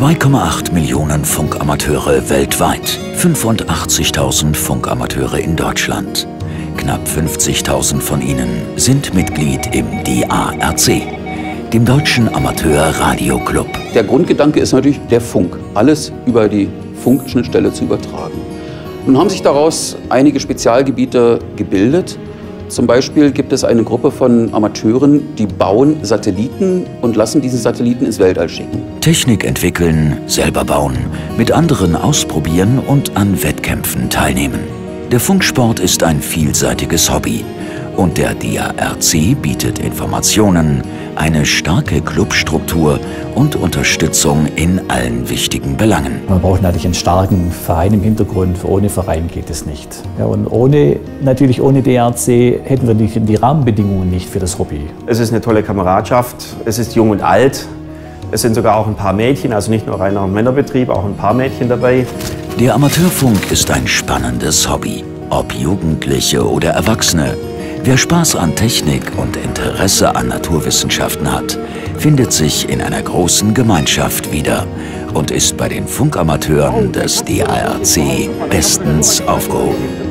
2,8 Millionen Funkamateure weltweit, 85.000 Funkamateure in Deutschland. Knapp 50.000 von ihnen sind Mitglied im DARC, dem Deutschen Amateur Radio Club. Der Grundgedanke ist natürlich der Funk, alles über die Funkschnittstelle zu übertragen. Nun haben sich daraus einige Spezialgebiete gebildet. Zum Beispiel gibt es eine Gruppe von Amateuren, die bauen Satelliten und lassen diese Satelliten ins Weltall schicken. Technik entwickeln, selber bauen, mit anderen ausprobieren und an Wettkämpfen teilnehmen. Der Funksport ist ein vielseitiges Hobby und der DARC bietet Informationen, eine starke Clubstruktur und Unterstützung in allen wichtigen Belangen. Man braucht natürlich einen starken Verein im Hintergrund. Ohne Verein geht es nicht. Ja, und ohne, natürlich ohne DRC hätten wir die, die Rahmenbedingungen nicht für das Hobby. Es ist eine tolle Kameradschaft. Es ist jung und alt. Es sind sogar auch ein paar Mädchen, also nicht nur reiner Männerbetrieb, auch ein paar Mädchen dabei. Der Amateurfunk ist ein spannendes Hobby. Ob Jugendliche oder Erwachsene, Wer Spaß an Technik und Interesse an Naturwissenschaften hat, findet sich in einer großen Gemeinschaft wieder und ist bei den Funkamateuren des DARC bestens aufgehoben.